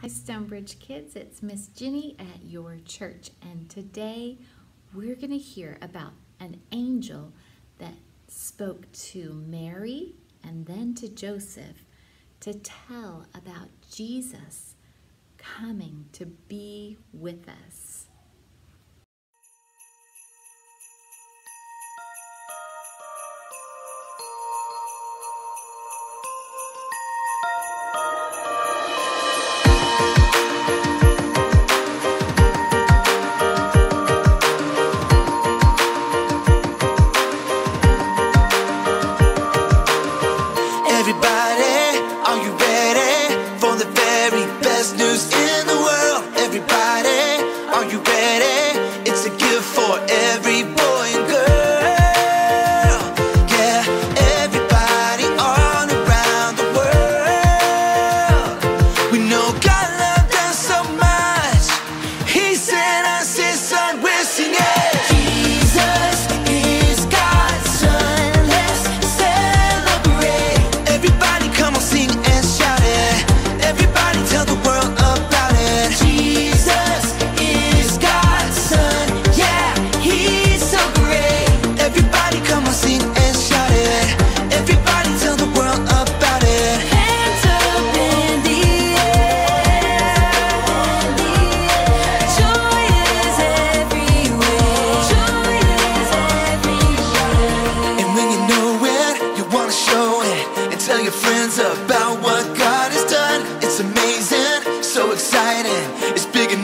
Hi, StoneBridge kids. It's Miss Ginny at your church, and today we're going to hear about an angel that spoke to Mary and then to Joseph to tell about Jesus coming to be with us. best news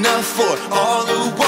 enough for all the world.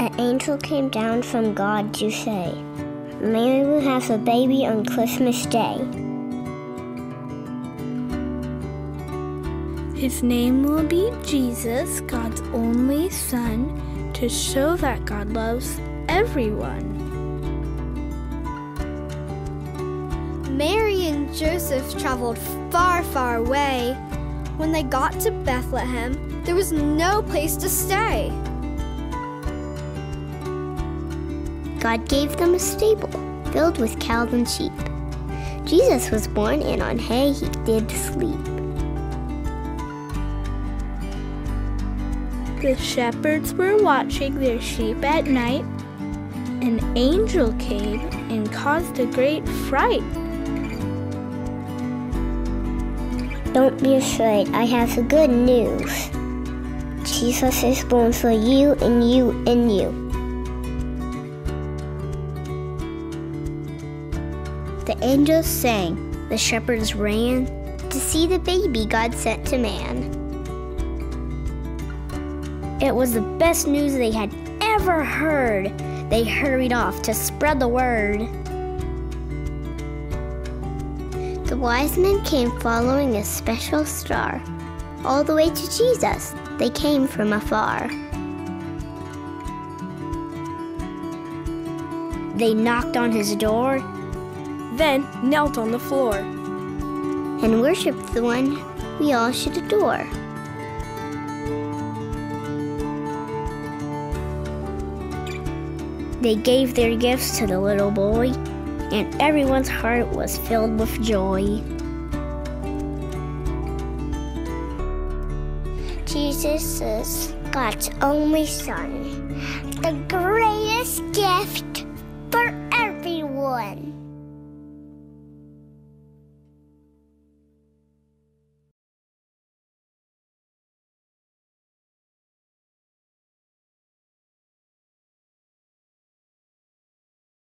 An angel came down from God to say, Mary will have a baby on Christmas Day. His name will be Jesus, God's only Son, to show that God loves everyone. Mary and Joseph traveled far, far away. When they got to Bethlehem, there was no place to stay. God gave them a stable filled with cows and sheep. Jesus was born, and on hay he did sleep. The shepherds were watching their sheep at night. An angel came and caused a great fright. Don't be afraid, I have the good news. Jesus is born for you and you and you. Angels sang, the shepherds ran to see the baby God sent to man. It was the best news they had ever heard. They hurried off to spread the word. The wise men came following a special star. All the way to Jesus, they came from afar. They knocked on his door then knelt on the floor and worshiped the one we all should adore. They gave their gifts to the little boy, and everyone's heart was filled with joy. Jesus is God's only Son, the greatest gift